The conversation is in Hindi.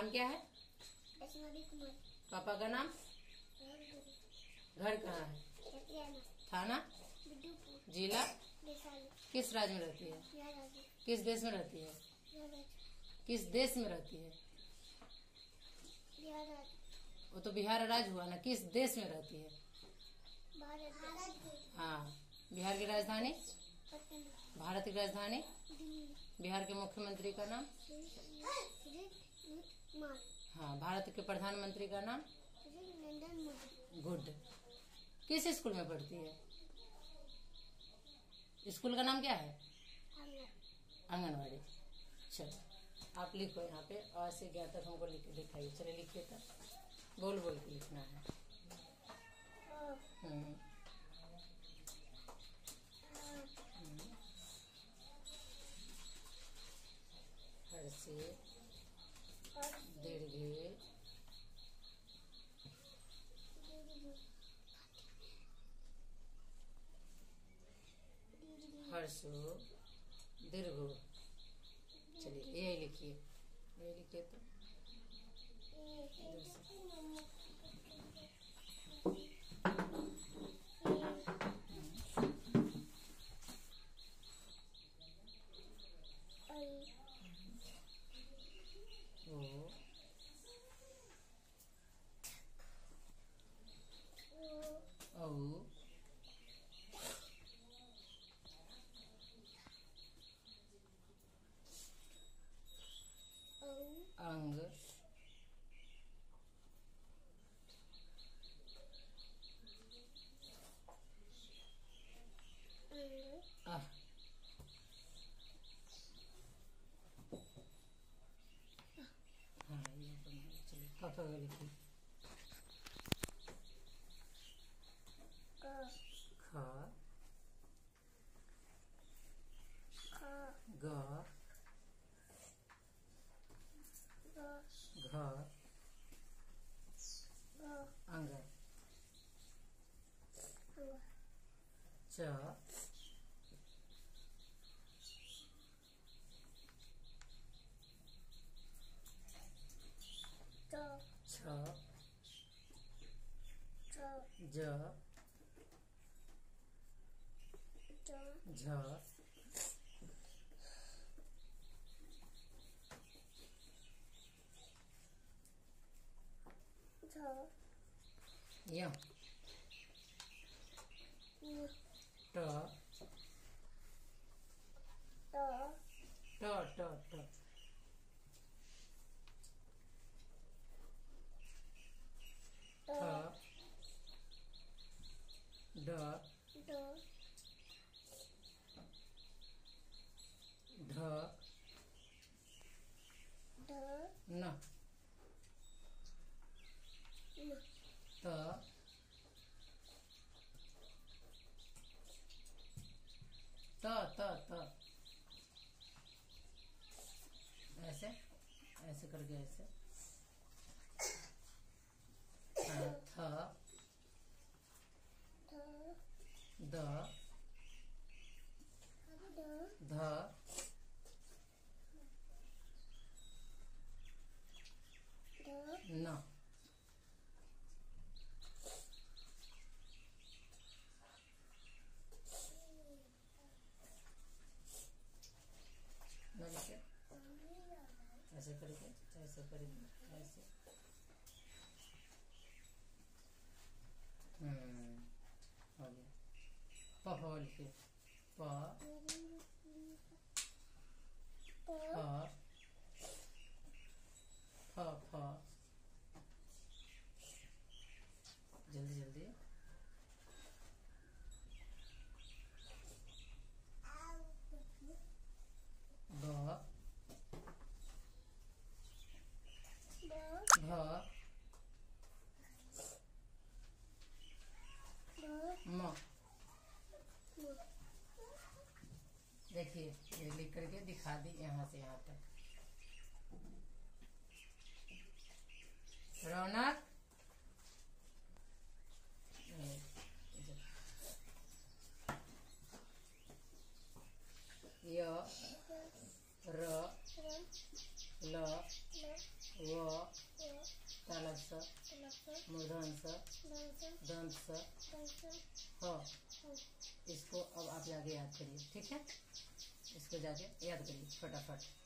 नाम क्या है? पापा का नाम? घर कहाँ है? थाना? जिला? किस राज्य में रहती है? किस देश में रहती है? किस देश में रहती है? वो तो बिहार राज्य हुआ ना किस देश में रहती है? हाँ बिहार की राजधानी? भारत की राजधानी? बिहार के मुख्यमंत्री का नाम? हाँ भारत के प्रधानमंत्री का नाम? गुड। किस स्कूल में पढ़ती है? स्कूल का नाम क्या है? आंगनबाड़ी चलो, आप लिखो यहाँ पे, और से ग्यारह तक हमको लिख दिखाइए। चलिए लिखिए तब बोल बोल के लिखना है। दीर्घ हर्षो दीर्घो। चलिए यही लिखिए। यही लिखिए तो। ओ। 묻혀요 이렇게. 가 가, 가, 안가, 자, 저, 저, 저, 저, 영, 이, 더, 더, 더, 더, 더. ढ न त त त त। ऐसे ऐसे करके ऐसे। थ द ध न न लिखे ऐसे करेंगे ऐसे करेंगे ऐसे। हो गया प फ प फ देखिए, ये लिख करके दिखा दी यहाँ से यहाँ तक। रौनक? इसको अब आप जाके याद करिए, ठीक है? इसको जाके याद करिए फटाफट।